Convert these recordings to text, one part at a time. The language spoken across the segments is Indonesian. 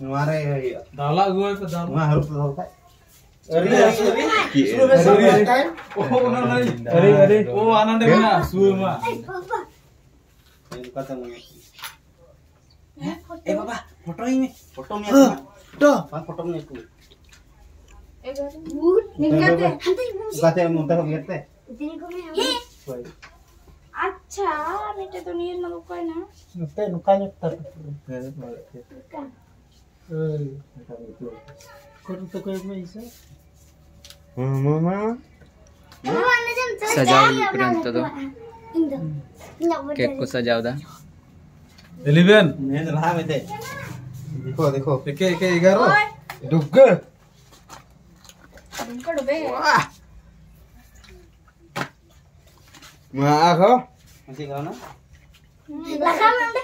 Nuare ya. Dalak gue ke dalam. Mah harus tahu kan. Ari, ari, ari. Oh, nang nang. Ari, ari. Oh, anan deh mana? Suwe mah. Kata mau. Eh papa, foto ini. Foto nya. Dah, foto nya aku. Kata mau tahu Cha, bete tu ni nak buka na? Bete buka ni tak. Buka. Eh, buka itu. Kau tu kau yang mana? Mama. सजाओ print तो दो केक को सजाओ दा इलेवन मैं रहा मैं दे देखो देखो के के ग्यारह डुग डुग डुबे वाह माँ आखो Masih kalau nak? Lahal nanti.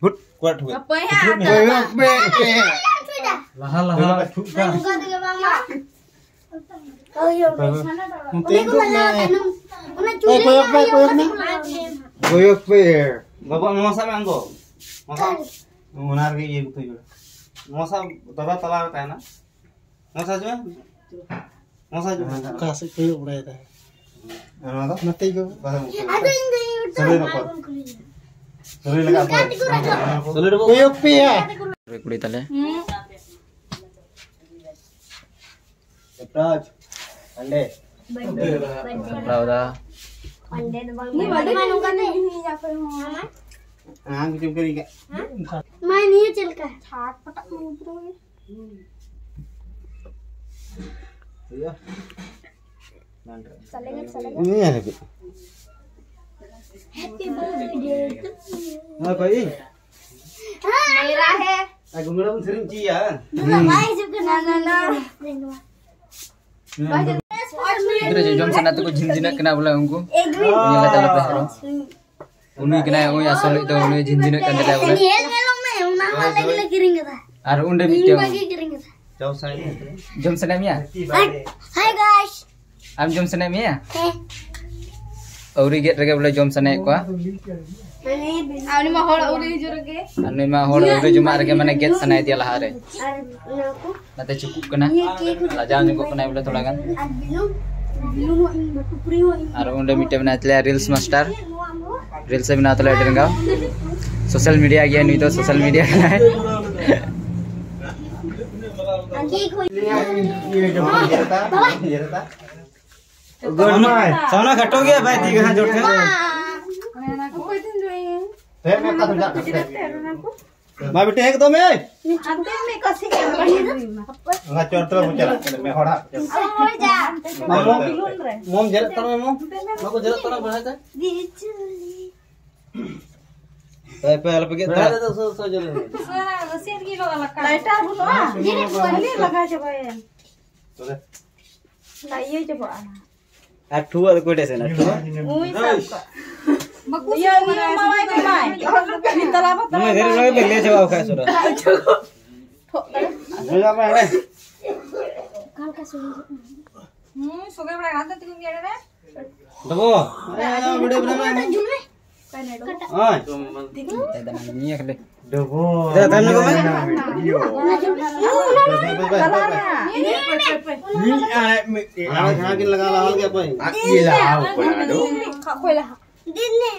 Good, kuat tu. Apa ya? Apa ya? Lahal lahal. Oh yo, sana tak. Ini kau mana? Mana curi? Eh, koyok pe, koyok ni. Koyok pe. Bapak mau masak bang kau? Masak. Munar ke ye betul juga. Masak, tapa tala tak na? Masak juga? Masak juga. Kasih koyok beraya. Ano na to? Natay ko. Basta mo. Ato yung ganyan. Saloy na po. Saloy na po. Saloy na po. Kuyok piya. Kulitan eh. Praj. Ande. Pravda. Ande na ba? Ni wala manong ka na eh. Hindi na pa yung mama. हाँ कुछ करी क्या मैं नहीं चल का छाट पटक मुँह पर नहीं है लेकिन हैप्पी बर्थडे हाँ भाई। हाँ, मेरा है। आ घुंगड़ा में सरिंग चाहिए हाँ भाई जब ना ना ना। हाँ, हाँ। इधर जो जम तो को झिनझिना कना बोला उनको ये लता लता है उन्हीं कना वो या तो उन्हें झिनझिना कना बोला ये मेलो में उना वाले के लिए गिरेंगे था और उनडे जाओ साइड जम सना hi guys Am jom senek mia? Auri get rega boleh jom senek kwa? Ani ma hol auri jurage. Ani mah hol auri juma rega mana get senek dia lahar. Nanti cukup kena. Lajan juga kena boleh thoda kan? Arum udah mite bina tele reels master. Reels se bina tele dengga. Social media gya nih itu social media Aku Anjing. Iya, सोना सोना खट हो गया भाई दी कहाँ जोड़ के। मैं को कोई दिन जोएँगे फिर मैं कदम जा कर माँ बेटे एक दो में आते में कसी के ना चोर तो पूछ मैं होड़ा। और जा माँ मोम जरा तो मोम। को जरा तो बढ़ा दे जा ए पे अल्प के ता सो सो जले सो सीन की लोग अलग लाइटर बुलो ये पहले लगा जब है तो लाइए जब आना। Aduh, aku udah sana. Uy, sampai. Bagus. Iya, iya, malai kok mai. Minta lama terus. Nah, dari lagi beli jawab kayak sudah. Cukup. Mau apa? Kalau kasih. Hmm, sugar pernah nonton tuh biar ada. Tunggu. Ayo, udah udah. Oh, tidak nanya kali. Iya mi. हां खा के लगा ला के भाई Gila apa aduh. कोई ला दिन दे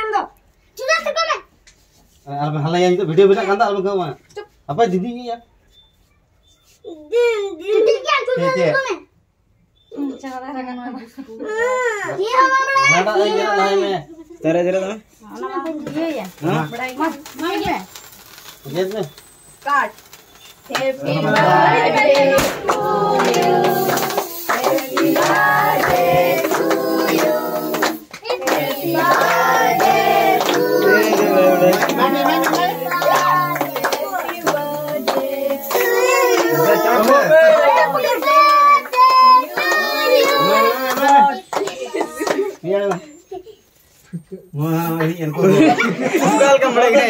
अंदो चुला से कोने अलप हला yang itu video bina kanta alप का apa दीदी ये यार दिन दिन क्या चुला से Cece. कोने Happy birthday to you. To you. To you. To you. To you. Wah, ini yang kau. Tinggal kamu lagi.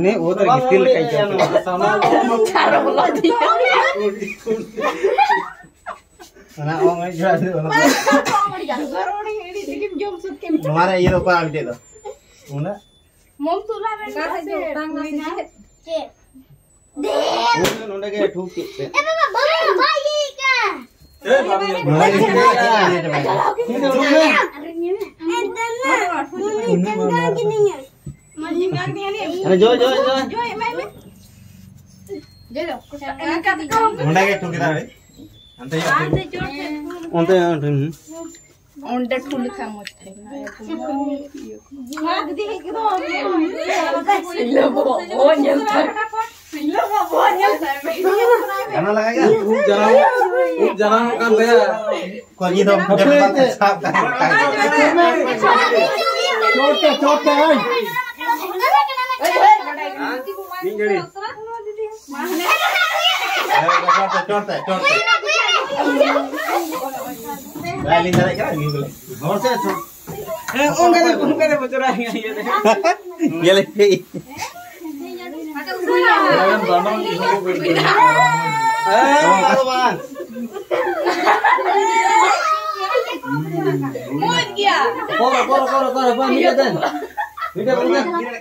नहीं वो तो गिस्ती लगाई जाती ना ओ मैं जो आने वाला हमारा ये तो पार बिटे तो उन्हें मोम तुला में कहाँ से उठांग ना से के दे उन्हें उन्हें के ठूक के ए बाबा बाबा ये क्या ए बाबा ये क्या Joy, Joy, Joy. Joy, main, main. Joy, dok. Unda ke thuk kita, ante. Ante Joy. Ante, ante. Unda thul kham uthai. Mag di ke do. Silo bo, bo nyal thai. Silo bo, bo nyal thai. Ana laga kya? Up jana, up jana kam bhaiya. Koi dom, jab tak saaf. Cote, Corte, corte. Lain cara kira gitu. Nomor saya tuh. Eh, oh, enggak ada, enggak ada bocoran. Dia lebih. Jangan bandang itu Eh, 包了包了包了包了包了明天带你明天